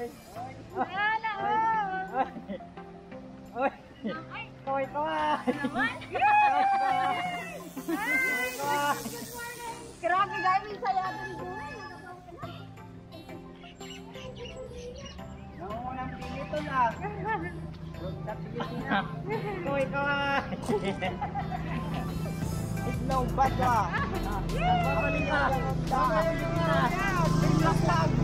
Wala, oh. Oy! Koy! Naman. Grabe guys, may saya din doon. Nangungunang pinito na. Sa Pilipinas. Koy, koy! Itlog badwa. Babalik ka. Babalik ka. Itlog lang.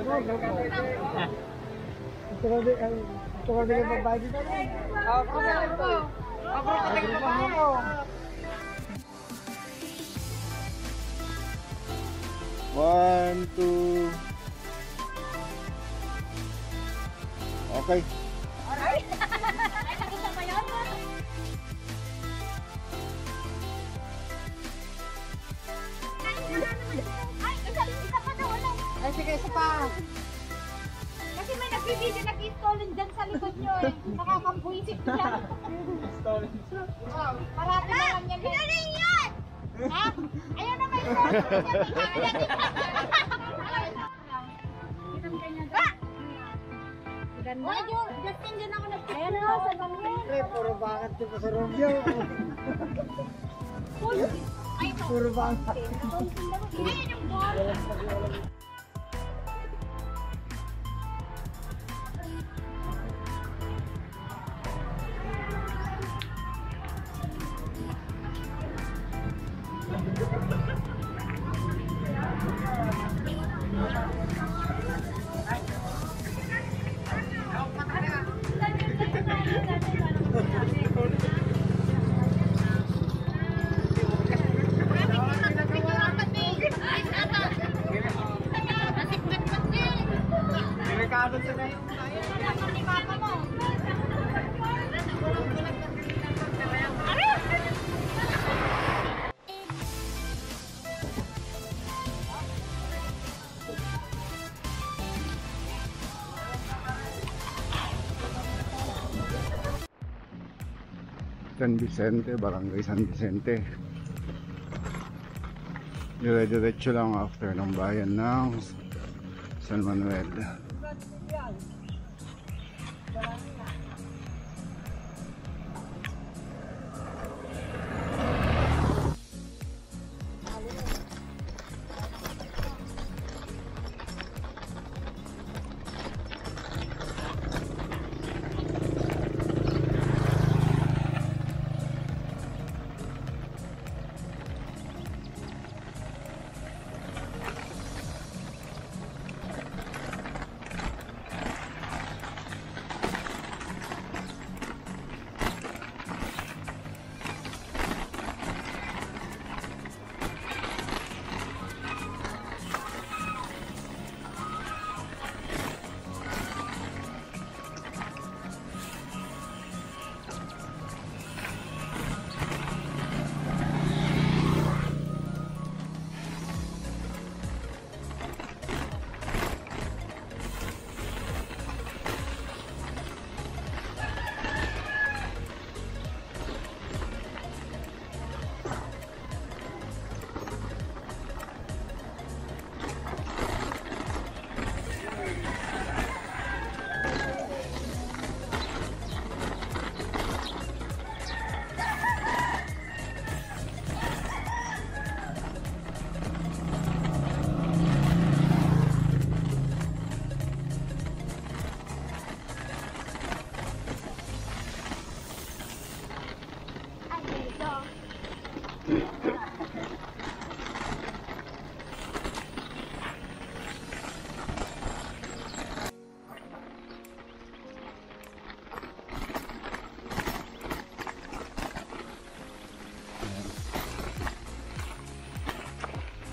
Ito ka. One, two. Okay. Ay, sige, isa pa. Kasi may nagbibideo na kistolen dyan sa likod nyo eh. Nakakambuisit siya. Stolen. Wow, parati na lang yan. Pinaling yan! Ha? Ayun na may. Ah! Ganda. Uy, yung Justin dyan ako nag Ayan na, sa banyan. Pre, puro bakit ko sa Romeo. Puro bakit. Ayun yung ball. San Vicente, Barangay San Vicente. Dire-diretso lang after ng bayan ng San Manuel.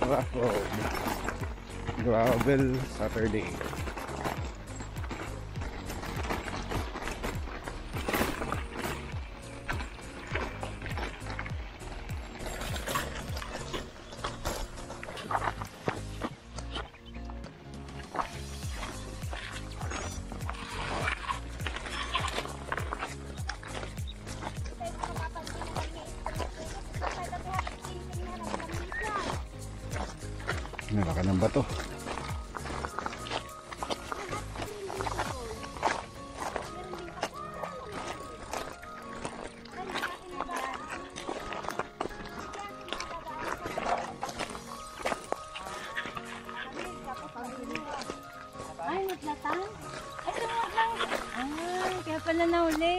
Road. Gravel Saturday. Ay, matlatan? Ay, tumawag lang. Ah, kaya pala nauli.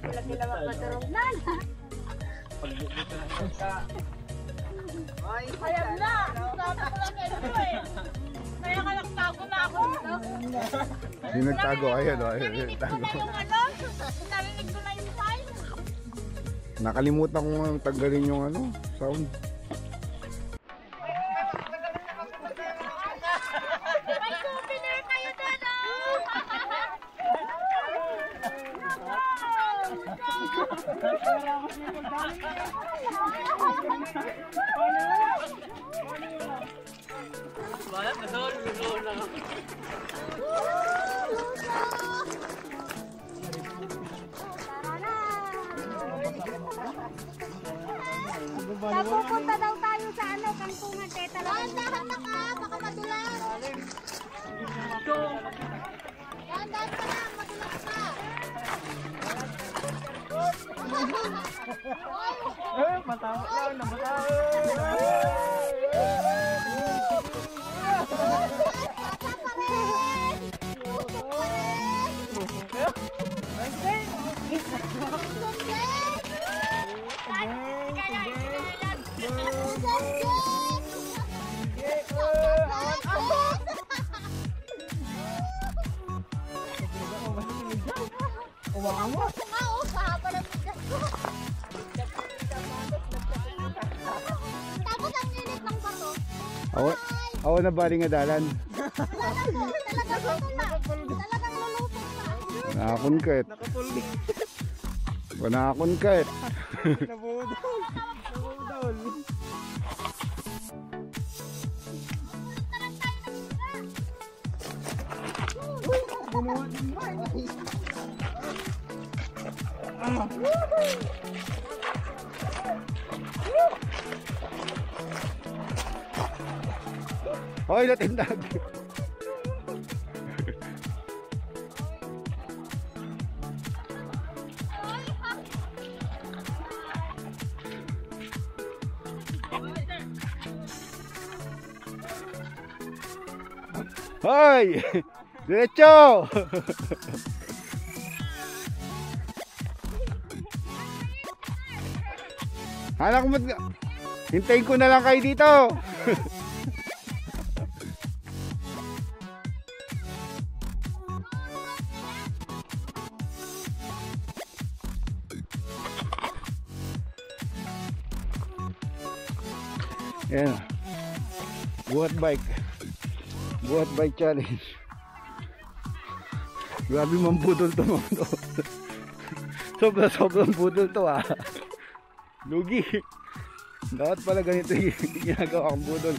Wala kila magpaturong nana. Ayan na! Sabi ko lang kayo eh. Kaya ka nagtago na ako. Yung nagtago, ayun, ayun, Narinig ko na yung ano. Nakalimutan ko nga tanggalin yung ano, sound. Napupunta daw tayo sa ano, Kangkungan, Teta. Dahan na na bali nga dalan. Wala po, talagang luto na. Talagang luluto na. Nakakungkit. Nakapuldi. Nakakungkit. Nabudol. Nabudol. Ginawa din mo. Hoy, latindag. Hoy! Diretso! Anak mo, hintayin ko na lang kayo dito. Yan. Buhat bike. Buhat bike challenge. Grabe mambudol to mga to. sobra sobrang budol to ah. Lugi. Dapat pala ganito yung ginagawa kang budol.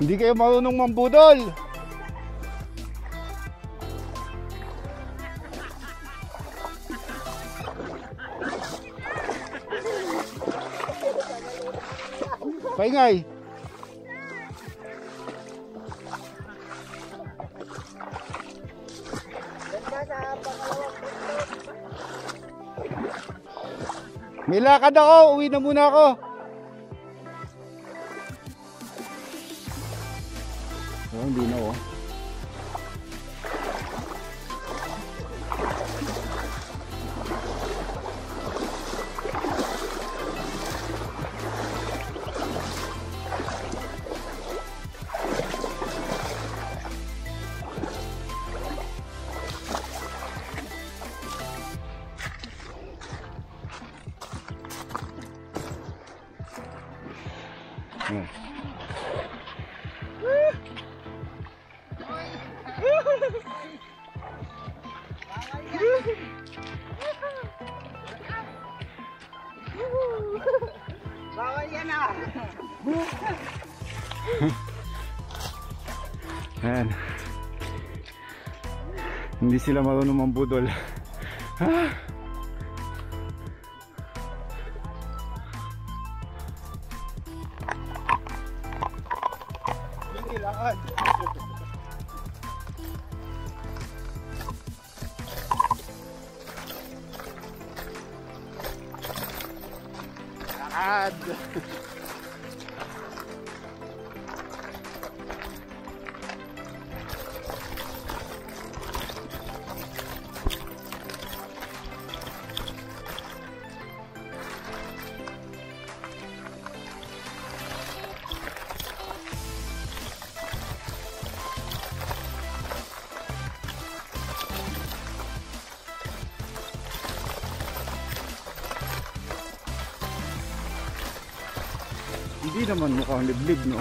Hindi kayo marunong mambudol. Paingay. May lakad ako, uwi na muna ako. Hindi sila marunong mambudol. Ah. Hindi naman mukhang liblib, no?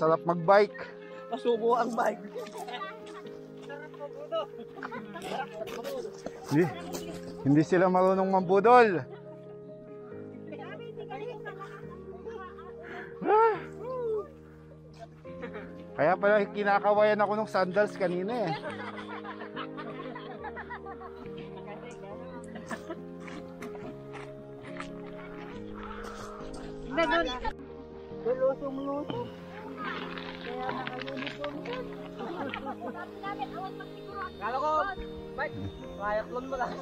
Masarap magbike. Pasubo ang bike. Hindi, hindi sila marunong mambudol. Ah. Kaya pala kinakawayan ako ng sandals kanina eh. Lusong lusong. Kala ko, bike. Triathlon mo lang.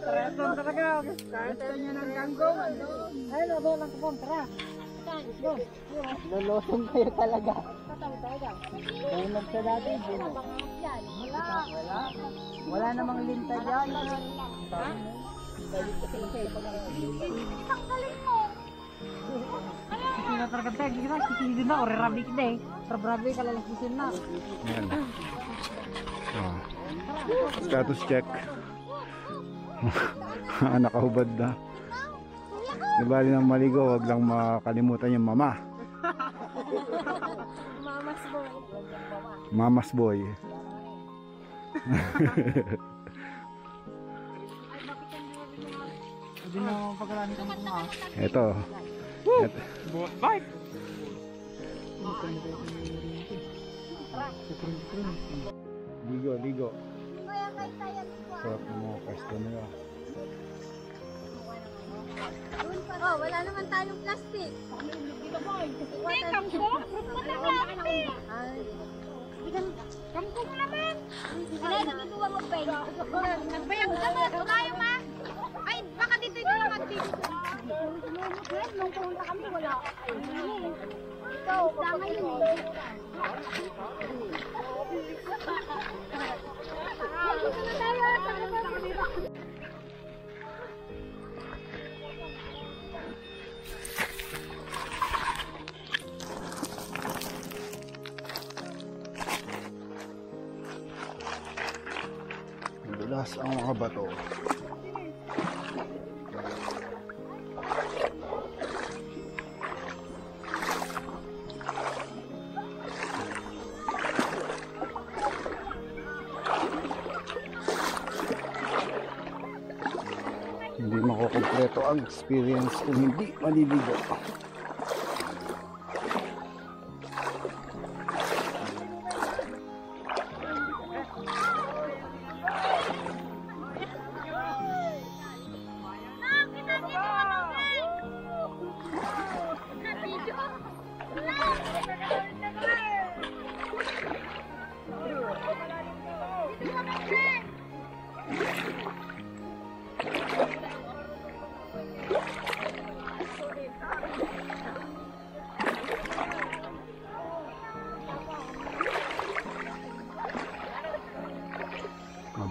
Triathlon talaga. Kahit niya ng ganggong. Ay, labo lang ko tara. Lulosong kayo talaga. Tulog sa dati, hindi mo. Wala. Wala namang linta dyan. Tinatarkat tayo, kita kisilin na, orerabik na eh. Trabrabe ka lang kisil na. Yan. Oh. Status check. Nakahubad na. Di bali ng maligo, wag lang makalimutan yung mama. Mamas boy. Mama's boy. Hindi na mga. Ito. Ito. Bike! Ligo, ligo. Sarap ng mga pwesto nila. Oh, wala naman tayong plastic. Hindi, kampo. Wala plastic. Ay. Kampo mo naman. Ano, nagagawa mo ba? Nagbayag ka ba? Tayo ma. Ay, baka dito ito lang dito. Nung pumunta kami, wala. Ikaw, dama yun eh. Na. Madulas ang mga bato. Makukompleto ang experience kung hindi maliligo.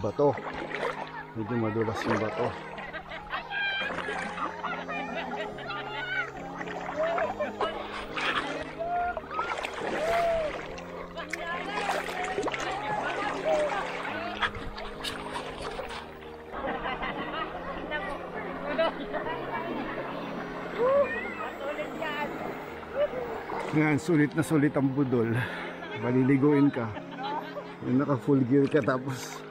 Bato. Medyo madulas yung bato. Yan, sulit na sulit ang budol. Maliliguin ka. Naka full gear ka tapos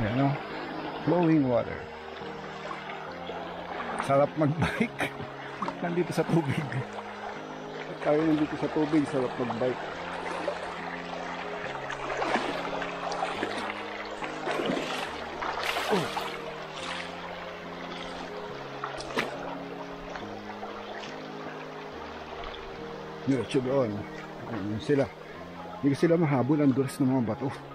Ayan o. Flowing water. Sarap mag-bike. nandito sa tubig. Tayo nandito sa tubig, sarap mag-bike. Oh. Diretso doon. Ayun sila. Hindi sila mahabol ang duras ng mga bato.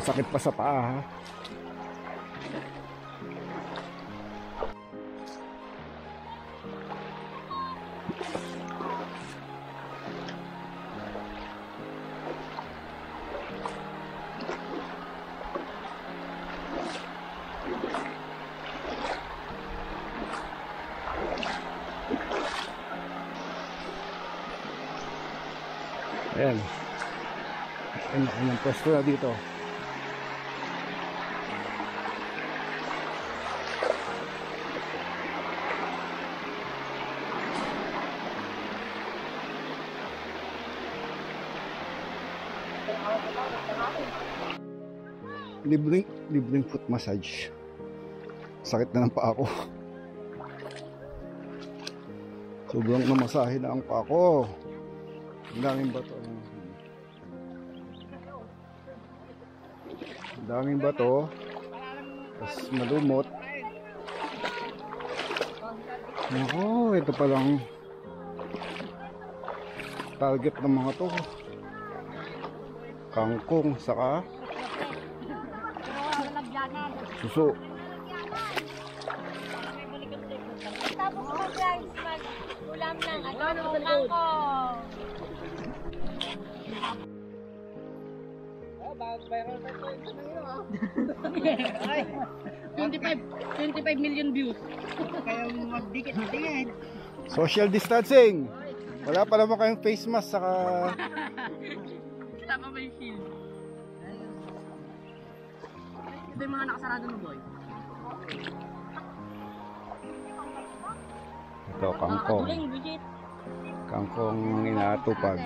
Masakit pa sa paa ha. Ayan. Ayan, ayan, pwesto na dito. Libreng libreng foot massage. Sakit na ng paa ko. Sobrang namasahe na ang paa ko. Ang daming bato. Ang daming bato. Tapos malumot. Nako, ito palang target ng mga to. Kangkong saka suso Tapos po guys, mag ulam ng ano, kangko. Ay, 25, 25 million views. Kaya magdikit-dikit. social distancing wala pa naman kayong face mask saka Tama ba yung shield? Ito yung mga nakasarado mo, boy. ito kangkong Tuling, Bridget. kangkong inatupag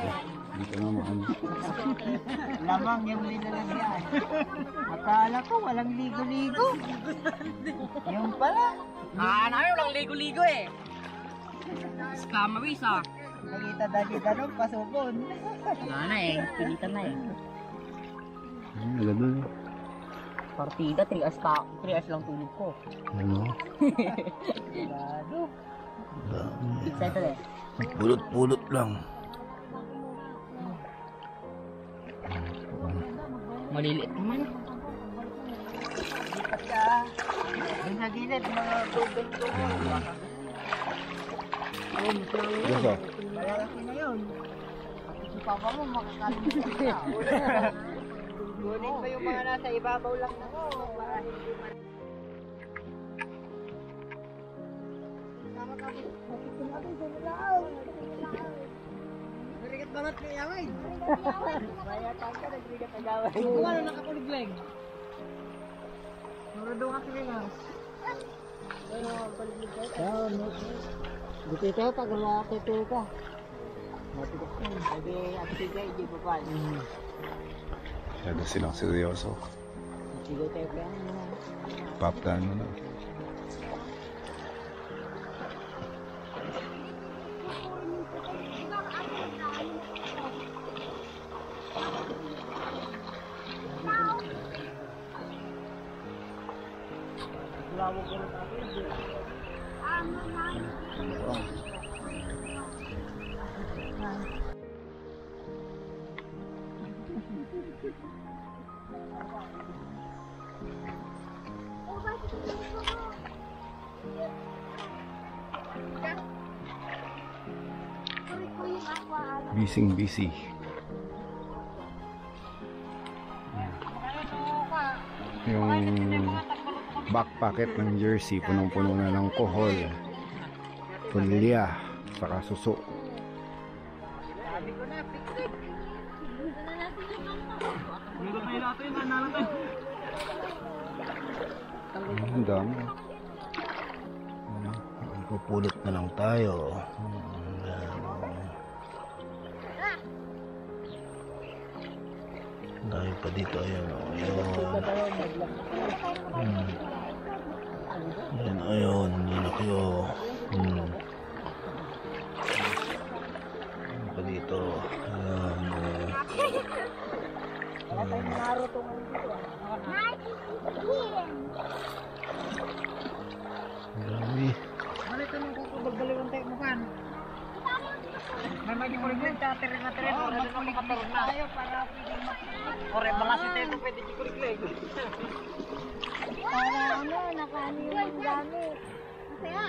dito naman Lamang yung nilalagyan. Akala ko walang ligo-ligo. yung pala. Ah, namin walang ligo-ligo eh. Scammeries ah. Nakita dali ka nung pasupon. Wala na eh. Pilitan na eh. Hmm, ganda na. Partida, 3 hours, pa, 3 hours lang tulog ko. ano dami Excited eh. pulot-pulot lang Maliliit naman. Lipat ka. Yung sa gilid, mga tubig ko. Ah. Malalaki na yun. Papa mo, makakalimutan ka. Ngunit pa yung mga nasa ibabaw lang na mo. Para hindi man... Sama kami. Bakit natin sa nalaw? Narigat bangat kay Yawin. Mayatan ka, nagrigat ang gawin. Kung ano nakakuligleg? Marado ka Pilipinas. Dito ito, tagal ito ka. Matigas na. Sabi, at sigay, di ba pa? Masyado silang seryoso. Pa. Paptan mo na. Busy. Yung back pocket ng jersey punong-puno na ng kohol, tulya, saka suso. Ang dami. Pupulot na lang tayo. Dahil pa dito, ayun, oh, ayun. Hmm. Ayun, ayun, yun ako, hmm. Ayun pa dito, ayun, oh. Dami. Ano ito nung kukubagbaliwan tayo mo kan? May maging kuliglig, tatiri na tiri. Oo, magkuliglig tayo para pwede mag- Ore, baka si Teto pwede si kuliglig. Para ano, nakaniwa yung dami. Masaya.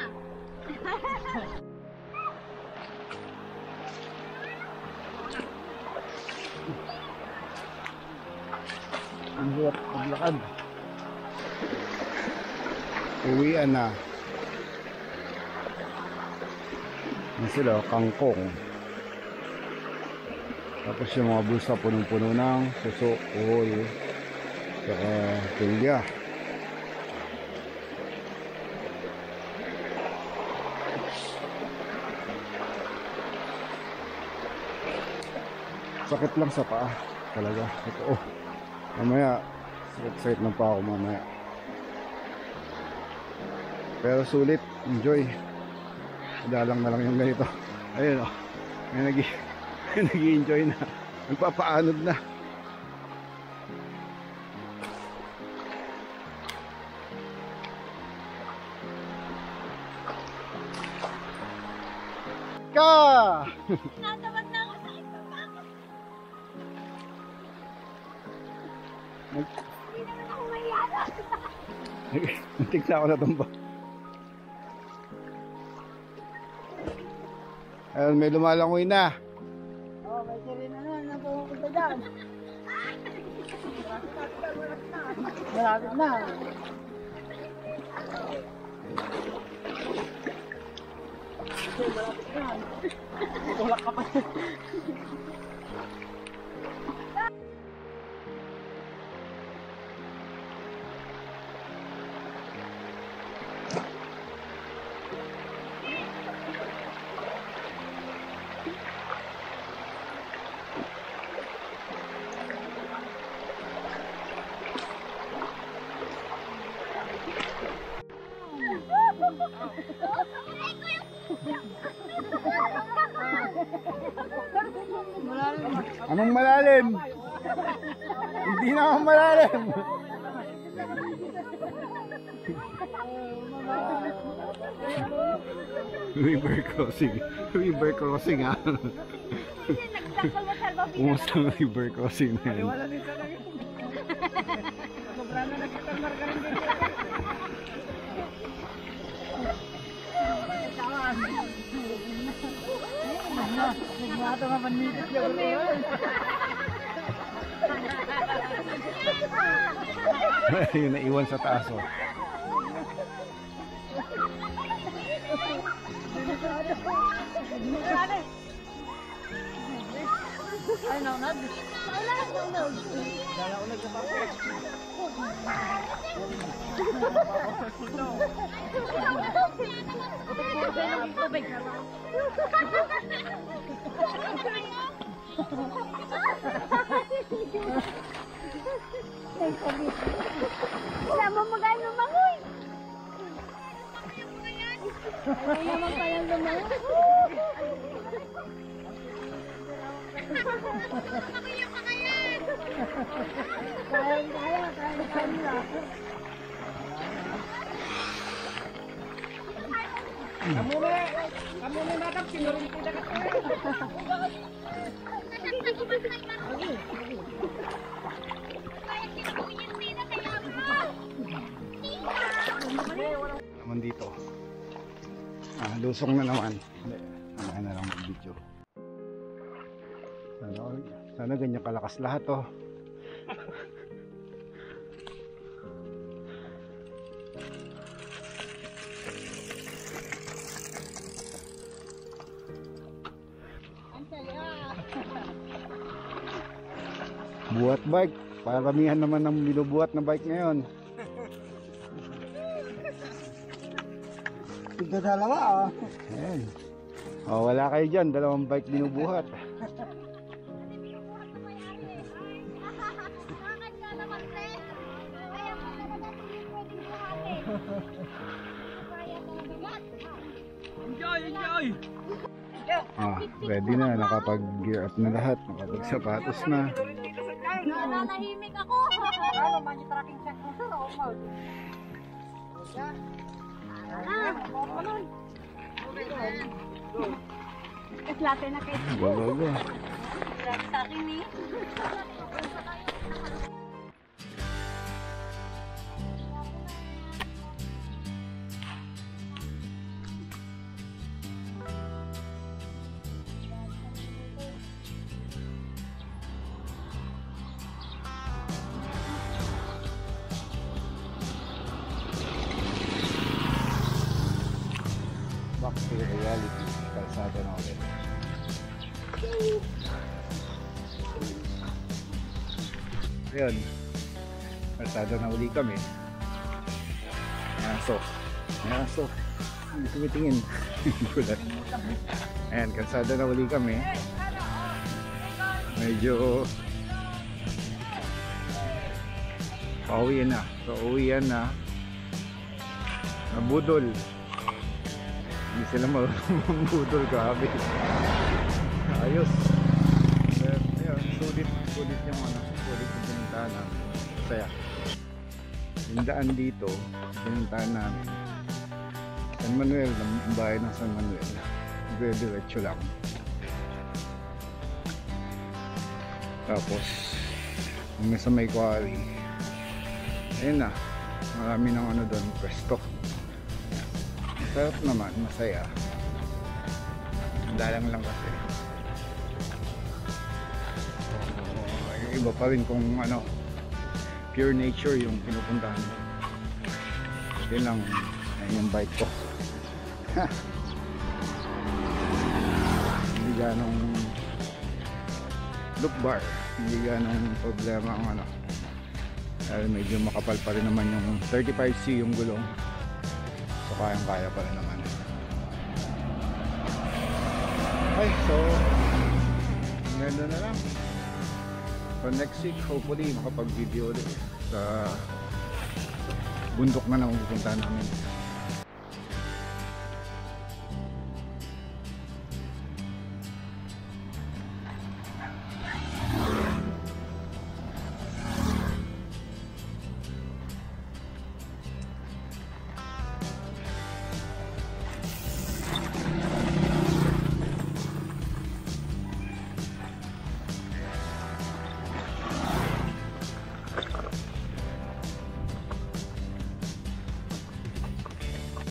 Ang hirap maglakad. Uwian na. Yan sila, kangkong. Tapos yung mga bulsa punong-puno ng suso, uhol, saka tulya. Sakit lang sa paa. Talaga. Ito, oh. Mamaya, sakit-sakit na pa ako mamaya. Pero sulit, enjoy. Dalang na lang yung ganito. Ayun oh. May nag nag-enjoy na. Nagpapaanod na. Ka! Natawag na ako sa ito. Nag- Hindi naman ako mayara. Muntik na ako natumba. Ayun, may lumalangoy na. 那 River crossing. River crossing ah. Kumusta ang river crossing na yan? Nagmato ka panmitit ka ulit. yung naiwan sa taas oh. Ay, naunad. Wala, no, no. Dalaunag sa papel. Wala mo magayon lumangoy. Ayaw naman pala lumangoy. Kaya, kaya, kaya, kaya. Kamu na, kamu na natap, sinurin kita ka naman dito. Ah, lusong na naman. Hindi, na lang mag-video. Sana, sana ganyan kalakas lahat oh. Buhat bike. Paramihan naman ng binubuhat na bike ngayon. Tigda dalawa, oh. Ayan. Oh, wala kayo dyan. Dalawang bike binubuhat. Ah, ready na. Nakapag-gear up na lahat. Nakapag-sapatos na. Nananahimik ako. Ano, man yung tracking check mo sa. Kaslate na kayo. Go, go, go. Sa akin eh. Kami. May aso. May aso. Hindi tumitingin. Ayan, kalsada na uli kami. Medyo pauwi na. So, uwian na. Nabudol. Hindi sila mambudol grabe. Ayos. Sulit, sulit yung ano, sulit yung pinuntahan namin. Yung daan dito, pinuntahan namin. San Manuel, ang bahay ng San Manuel. Dire-diretso lang. Tapos, hanggang sa may quarry. Ayun na. Marami ng ano doon, pwesto. Sarap naman, masaya. Dalang lang kasi. So, iba pa rin kung ano, pure nature yung pinupuntahan mo. Yun lang, yung bike ko. Hindi ganong look bar. Hindi ganong problema ang ano. Dahil medyo makapal pa rin naman yung 35C yung gulong. So kayang kaya pa rin naman. Okay, so ganda na lang. So next week, hopefully makapag-video ulit sa bundok na lang pupuntahan namin.